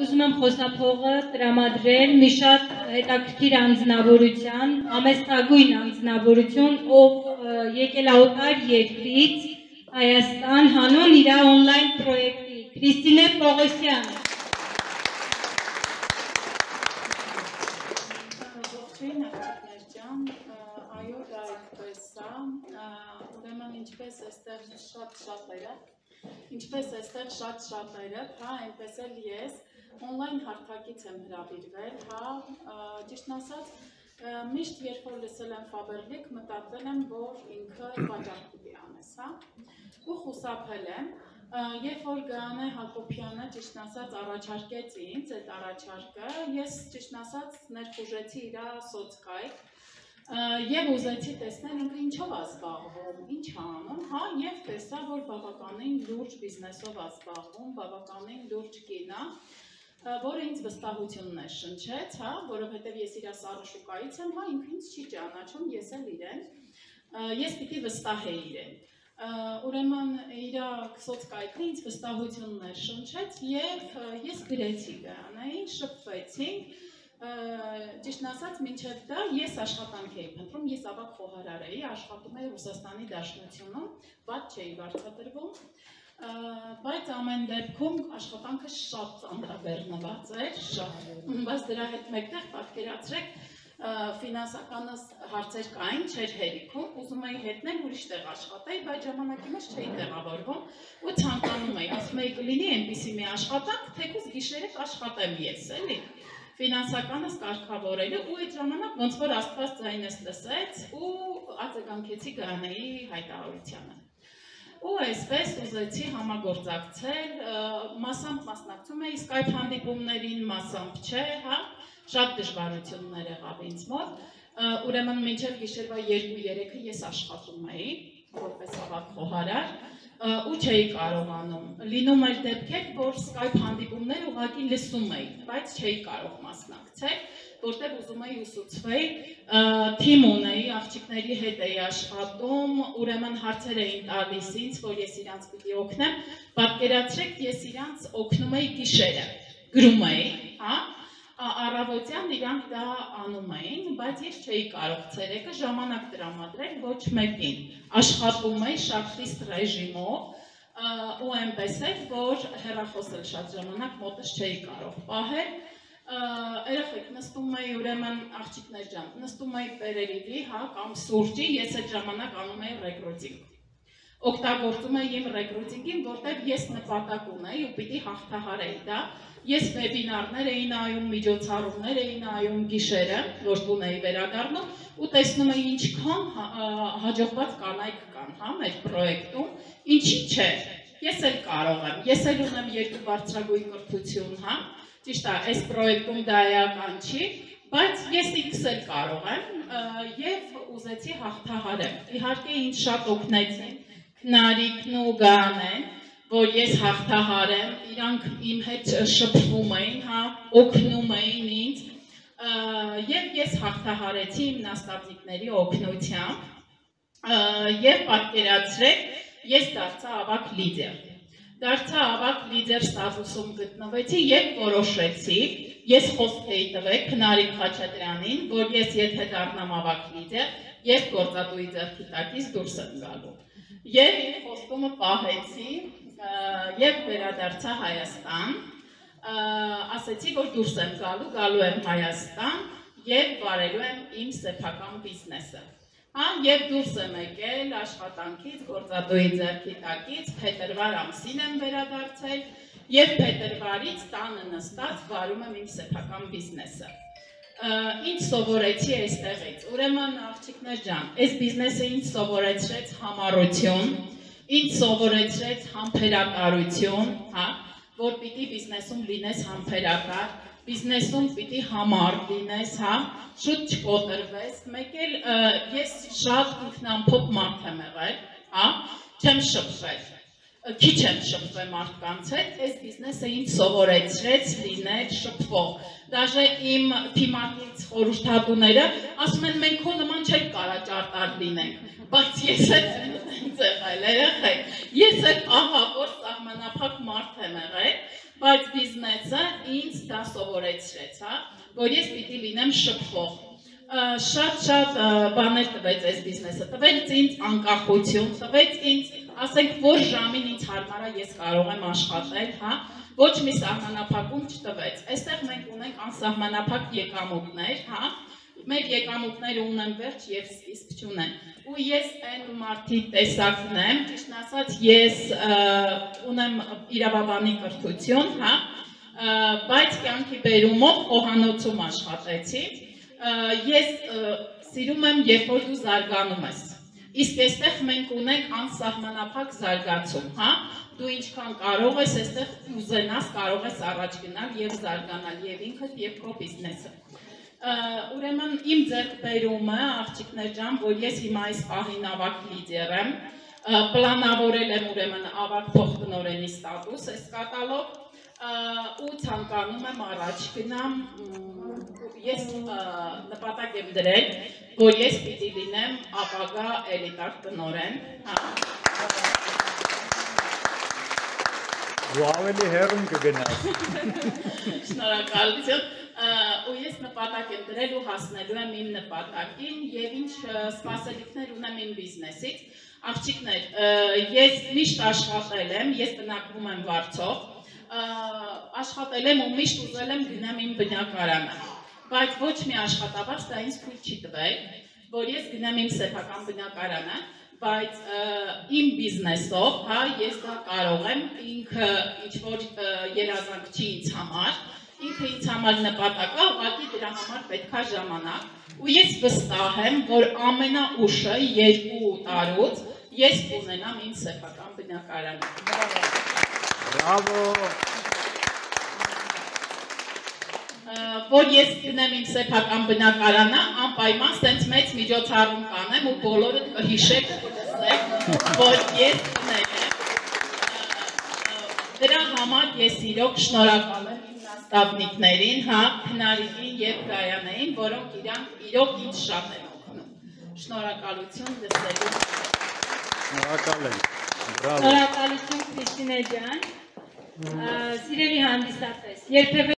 ուզում եմ խոսափողը տրամադրել մի շատ հետաքրքիր անձնավորության, ամեստագույն անձնավորություն, ով եկել աուտար երկրից Հայաստան հանուն իր on-line պրոյեկտի Քրիստինե Պողոսյան Ողջույն աղջիկներ ջան, այո դա այդպես է, ուրեմն ինչպես այստեղ շատ շատերը Ինչպես այստեղ շատ շատերը, հա, այնպես էլ ես on-line հարթակից եմ հրավիրվել, հա, ճիշտն ասած, միշտ երբ որ լսել եմ Ֆաբերլիկ, մտածել եմ, որ ինքը վաճառ պիտի անես, հա, ու խուսափել եմ, երբ որ Գայանե Հակոբյանը ճիշտն ասած առաջարկեց ինձ այդ առաջարկը, ես ճիշտն ասած ներխուժեցի իր սոցկայք, Եվ ուզեցի տեսնել ինքը ինչով է զբաղվում, ինչ է անում, հա, եւ տեսա, որ բավականին լուրջ բիզնեսով է զբաղվում, բավականին լուրջ կին է, որը ինձ վստահությունն է շնչեց, հա, որովհետեւ ես իր սարշուկայից եմ, հա, ինքը ինձ չի ճանաչում, ես էլ իրեն։ Ես պիտի վստահեի իրեն։ Ուրեմն իր սոցկայքը ինձ վստահությունն է շնչեց եւ ես գրեցի դրանային, շփվեցինք ճիշտն ասած, մինչև դա ես աշխատանք էի փնտրում, ես ավակ խոհարար էի, աշխատում էի Ռուսաստանի Դաշնությունում, ված չէի վարձատրվում, բայց ամեն դեպքում աշխատանքը շատ ծանրաբեռնված էր, շատ, բայց դրա հետ մեկտեղ պատկերացրեք, ֆինանսականս հարցեր կային, չէր հերիքում, ուզում էի հետնել ուրիշ տեղ աշխատեի, բայց ժամանակի մեջ չէի տեղավորվում ու ցանկանում էի, ասում էի կլինի այնպիսի մի աշխատանք, թեկուզ գիշերը կաշխատեմ ես, էլի ֆինանսականս կարգավորելը ու այդ ժամանակ ոնց որ Աստված ձայնս լսեց ու արձագանքեցի Գայանեի հայտարարությանը։ Ու այսպես ուզեցի համագործակցել, մասամբ մասնակցում էի Skype հանդիպումներին, մասամբ չէ, հա, շատ դժվարություններ եղավ ինձ մոտ։ Ուրեմն մինչև գիշերվա 2-3-ը ես աշխատում էի որպես ավակ խոհարար ու չէի կարողանում։ Լինում էր դեպքեր, որ Skype հանդիպումներ ուղղակի լսում էի, բայց չէի կարող մասնակցել, որտեղ ուզում էի ուսուցվել, թիմ ունեի, աղջիկների հետ էի աշխատում, ուրեմն հարցեր էին տալիս ինձ, որ ես իրանց պիտի օգնեմ։ Պատկերացրեք, ես իրանց օգնում էի գիշերը, գրում էի, հա, առավոտյան իրանք դա անում էին, բայց ես չէի կարող ցերեկը ժամանակ տրամադրել ոչ մեկին։ Աշխատում էի շատ խիստ ռեժիմով ու այնպես էր, որ հեռախոսել շատ ժամանակ մոտս չէի կարող պահել։ Երեխեք նստում էի ուրեմն աղջիկներ ջան, նստում էի պերերիվի, հա, կամ սուրճի, ես այդ ժամանակ անում էի ռեկրուտինգ օգտագործում եմ իմ ռեկրուտինգին, որտեղ ես նպատակ ունեի ու պիտի հաղթահարեի դա, Ես վեբինարներ էի նայում, միջոցառումներ էի նայում գիշերը, որ տուն էի վերադառնում ու տեսնում էի ինչքան հաջողված կանայք կան, հա, մեր պրոյեկտում, ինչի՞ չէ։ Ես էլ կարող եմ, ես էլ ունեմ երկու բարձրագույն կրթություն, հա։ Ճիշտ է, այս պրոյեկտում դա էական չի, բայց ես ինքս էլ կարող եմ եւ ուզեցի հաղթահարեմ։ Իհարկե ինձ շատ օգնեցին Քնարիկն ու Գանեն, որ ես հաղթահարեմ, իրանք իմ հետ շփվում էին, հա, օգնում էին ինձ, եւ ես հաղթահարեցի իմ նաստավնիկների օգնությամբ, եւ պատկերացրեք, ես դարձա ավակ լիդեր։ Դարձա ավակ լիդեր ստատուսում գտնվեցի եւ որոշեցի, ես խոսք էի տվել Քնարիկ Խաչատրյանին, որ ես եթե դառնամ ավակ լիդեր, եւ գործատուի ձեռքի տակից դուրս եմ գալու։ Եվ իմ խոստումը պահեցի, եւ վերադարձա Հայաստան, ասեցի, որ դուրս եմ գալու, գալու եմ Հայաստան եւ վարելու եմ իմ սեփական բիզնեսը։ Հա, եւ դուրս եմ եկել աշխատանքից, գործատուի ձեռքի տակից, փետրվար ամսին եմ վերադարձել եւ փետրվարից տանը նստած վարում եմ իմ սեփական բիզնեսը ինչ սովորեցի այստեղից։ Ուրեմն աղջիկներ ջան, այս բիզնեսը ինչ սովորեցրեց համառություն, ինձ սովորեցրեց համբերատարություն, հա, որ պիտի բիզնեսում լինես համբերատար, բիզնեսում պիտի համառ լինես, հա, շուտ չկոտրվես, մեկ էլ ես շատ ինքնամփոփ մարդ եմ եղել, հա, չեմ շփվել քիչ եմ շփվել մարդկանց հետ, այս բիզնեսը ինձ սովորեցրեց լինել շփվող։ Դաժե իմ թիմակից խորհրդատուները ասում են մենք քո նման չենք կարա ճարտար լինենք, բայց ես էլ ինձ եղել երեխեք։ Ես էլ ահա որ սահմանափակ մարդ եմ եղել, բայց բիզնեսը ինձ դա սովորեցրեց, հա, որ ես պիտի լինեմ շփվող շատ-շատ բաներ տվեց այս բիզնեսը, տվեց ինձ անկախություն, տվեց ինձ, ասենք, որ ժամին ինձ հարմար է, ես կարող եմ աշխատել, հա, ոչ մի սահմանափակում չտվեց։ Այստեղ մենք ունենք անսահմանափակ եկամուտներ, հա, մեր եկամուտները ունեն վերջ եւ սկիզբ չունեն։ Ու ես այն մարդի տեսակն եմ, ճիշտ ասած, ես ունեմ իրավաբանի կրթություն, հա, բայց կյանքի բերումով խոհանոցում աշխատեցի ես սիրում եմ, երբ որ դու զարգանում ես։ Իսկ այստեղ մենք ունենք անսահմանափակ զարգացում, հա? Դու ինչքան կարող ես, այստեղ ուզենաս, կարող ես առաջ գնալ եւ զարգանալ եւ ինքդ եւ քո բիզնեսը։ Ուրեմն իմ ձեռքբերումը, աղջիկներ ջան, որ ես հիմա այս պահին ավակ լիդեր եմ, պլանավորել եմ ուրեմն ավակ փոխտնօրենի ստատուս այս կատալոգ ու ցանկանում եմ առաջ գնամ ես նպատակ եմ դրել, որ ես պիտի լինեմ ապագա էլիտար տնորեն, Ու ավելի հեռուն կգնաս։ Շնորհակալություն։ Ու ես նպատակ եմ դրել ու հասնելու եմ իմ նպատակին եւ ինչ սպասելիքներ ունեմ իմ բիզնեսից։ Աղջիկներ, ես միշտ աշխատել եմ, ես բնակվում եմ Վարչով, աշխատել եմ ու միշտ ուզել եմ գնամ իմ բնակարանը բայց ոչ մի աշխատավարձ դա ինձ թույլ չի տվել, որ ես գնամ իմ սեփական բնակարանը, բայց իմ բիզնեսով, հա, ես դա կարող եմ, ինքը ինչ որ երազանք չի ինձ համար, ինքը ինձ համար նպատակ է, ուղղակի դրա համար պետքա ժամանակ ու ես վստահ եմ, որ ամենաուշը 2 տարուց ես կունենամ իմ սեփական բնակարանը։ Բրավո որ ես գնեմ իմ սեփական բնակարանը, անպայման սենց մեծ միջոցառում կանեմ ու բոլորը կհիշեք, որ ես գնել եմ։ Դրա համար ես իրոք շնորհակալ եմ իմ նաստավնիկներին, հա, Քնարիկին եւ Գայանային, որոնք իրանք իրոք ինձ շատ են օգնում։ Շնորհակալություն լսելու։ Շնորհակալ եմ։ Բրավո։ Շնորհակալություն Քրիստինե ջան։ Սիրելի հանդիսատես, երբևէ